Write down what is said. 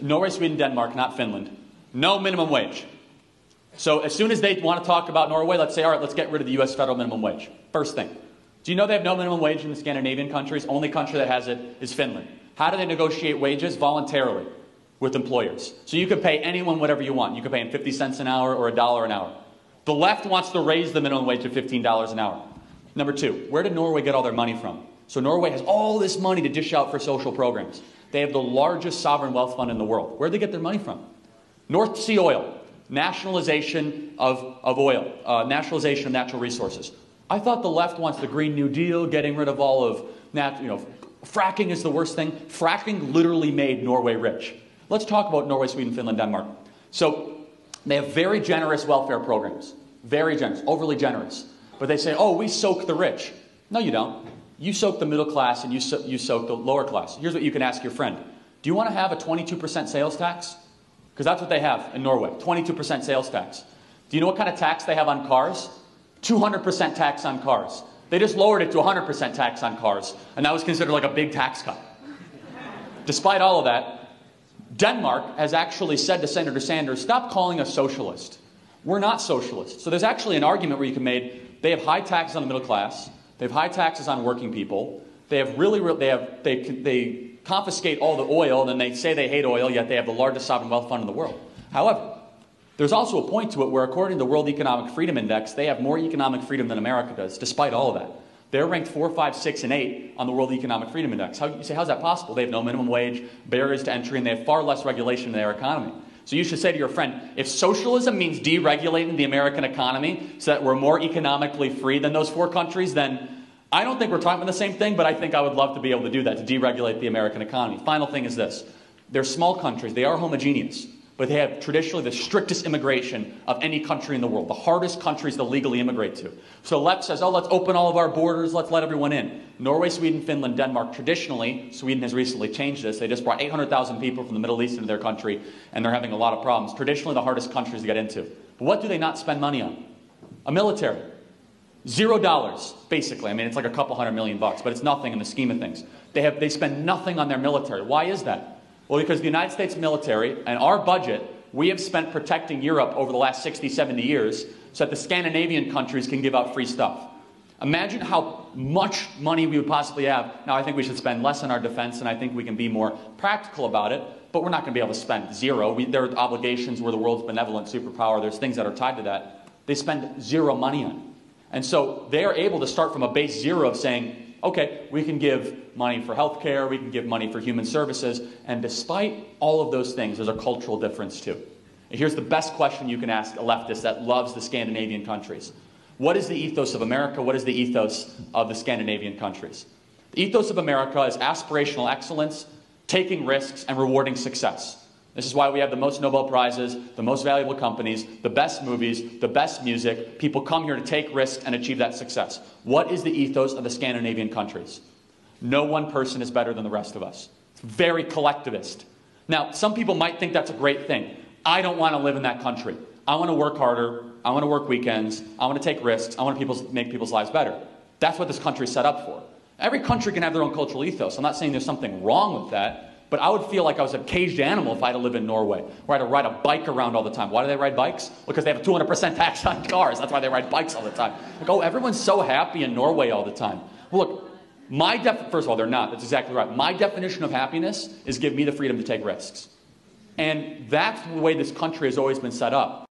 Norway, Sweden, Denmark, not Finland. No minimum wage. So as soon as they want to talk about Norway, let's say, all right, let's get rid of the U.S. federal minimum wage. First thing. Do you know they have no minimum wage in the Scandinavian countries? Only country that has it is Finland. How do they negotiate wages? Voluntarily with employers. So you can pay anyone whatever you want. You can pay them 50 cents an hour or a dollar an hour. The left wants to raise the minimum wage to $15 an hour. Number two, where did Norway get all their money from? So Norway has all this money to dish out for social programs. They have the largest sovereign wealth fund in the world. Where did they get their money from? North Sea oil, nationalization of, of oil, uh, nationalization of natural resources. I thought the left wants the Green New Deal, getting rid of all of, nat- you know, fracking is the worst thing. Fracking literally made Norway rich. Let's talk about Norway, Sweden, Finland, Denmark. So they have very generous welfare programs, very generous, overly generous. But they say, oh, we soak the rich. No, you don't. You soak the middle class and you, so- you soak the lower class. Here's what you can ask your friend Do you want to have a 22% sales tax? Because that's what they have in Norway 22% sales tax. Do you know what kind of tax they have on cars? 200% tax on cars. They just lowered it to 100% tax on cars, and that was considered like a big tax cut. Despite all of that, Denmark has actually said to Senator Sanders, stop calling us socialist. We're not socialist. So there's actually an argument where you can make they have high taxes on the middle class, they have high taxes on working people, they have really, they have, they, they confiscate all the oil, and they say they hate oil, yet they have the largest sovereign wealth fund in the world. However, there's also a point to it where, according to the World Economic Freedom Index, they have more economic freedom than America does, despite all of that. They're ranked 4, 5, 6, and 8 on the World Economic Freedom Index. How, you say, how's that possible? They have no minimum wage, barriers to entry, and they have far less regulation in their economy. So you should say to your friend, if socialism means deregulating the American economy so that we're more economically free than those four countries, then I don't think we're talking about the same thing, but I think I would love to be able to do that, to deregulate the American economy. Final thing is this. They're small countries, they are homogeneous but they have traditionally the strictest immigration of any country in the world, the hardest countries to legally immigrate to. So left says, oh, let's open all of our borders, let's let everyone in. Norway, Sweden, Finland, Denmark, traditionally, Sweden has recently changed this. They just brought 800,000 people from the Middle East into their country, and they're having a lot of problems. Traditionally, the hardest countries to get into. But what do they not spend money on? A military. Zero dollars, basically. I mean, it's like a couple hundred million bucks, but it's nothing in the scheme of things. They, have, they spend nothing on their military. Why is that? Well, because the United States military and our budget, we have spent protecting Europe over the last 60, 70 years so that the Scandinavian countries can give out free stuff. Imagine how much money we would possibly have. Now, I think we should spend less on our defense, and I think we can be more practical about it, but we're not going to be able to spend zero. We, there are obligations where the world's benevolent superpower, there's things that are tied to that. They spend zero money on. And so they are able to start from a base zero of saying, okay, we can give money for healthcare, we can give money for human services, and despite all of those things, there's a cultural difference too. And here's the best question you can ask a leftist that loves the Scandinavian countries. What is the ethos of America? What is the ethos of the Scandinavian countries? The ethos of America is aspirational excellence, taking risks, and rewarding success. This is why we have the most Nobel Prizes, the most valuable companies, the best movies, the best music. People come here to take risks and achieve that success. What is the ethos of the Scandinavian countries? No one person is better than the rest of us. It's very collectivist. Now, some people might think that's a great thing. I don't want to live in that country. I want to work harder. I want to work weekends. I want to take risks. I want to make people's lives better. That's what this country is set up for. Every country can have their own cultural ethos. I'm not saying there's something wrong with that. But I would feel like I was a caged animal if I had to live in Norway, where I had to ride a bike around all the time. Why do they ride bikes? Because they have a 200% tax on cars. That's why they ride bikes all the time. Like, oh, everyone's so happy in Norway all the time. Well, look, my def- first of all, they're not. That's exactly right. My definition of happiness is give me the freedom to take risks. And that's the way this country has always been set up.